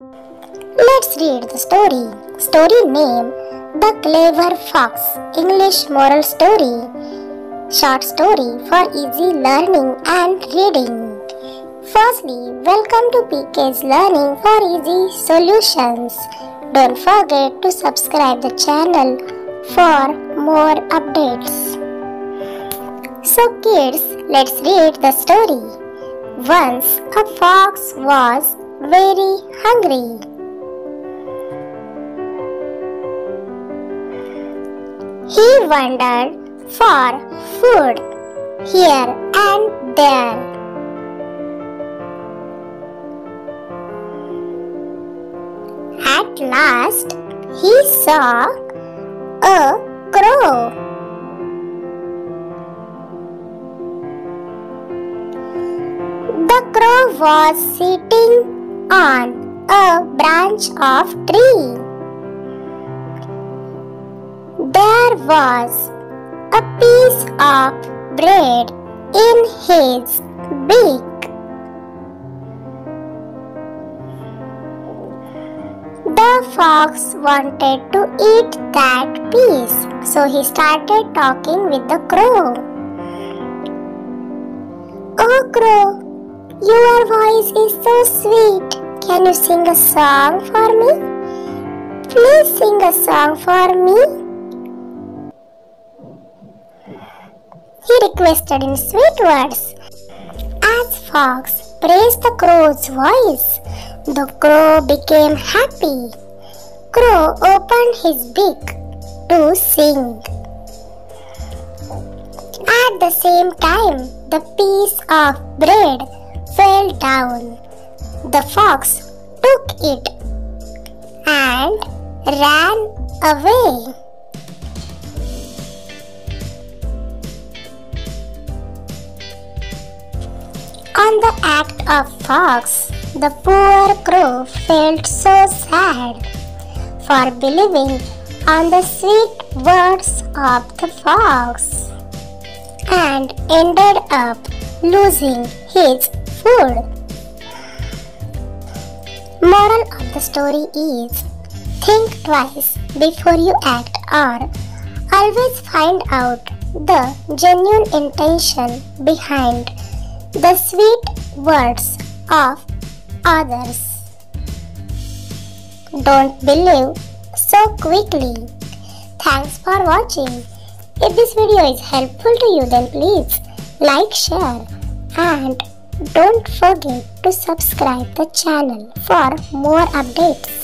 Let's read the story. Story name The Clever Fox. English moral story. Short story for easy learning and reading. Firstly, welcome to PK's Learning for Easy Solutions. Don't forget to subscribe the channel for more updates. So kids, let's read the story. Once a fox was very hungry. He wandered for food here and there. At last, he saw a crow. The crow was sitting on a branch of tree. There was a piece of bread in his beak. The fox wanted to eat that piece, so he started talking with the crow. Oh, crow, your voice is so sweet. Can you sing a song for me? Please sing a song for me. He requested in sweet words. As Fox praised the crow's voice, the crow became happy. Crow opened his beak to sing. At the same time, the piece of bread fell down. The fox took it and ran away. On the act of fox, the poor crow felt so sad for believing on the sweet words of the fox and ended up losing his food. Moral of the story is think twice before you act or always find out the genuine intention behind the sweet words of others. Don't believe so quickly. Thanks for watching. If this video is helpful to you then please like, share and don't forget to subscribe the channel for more updates.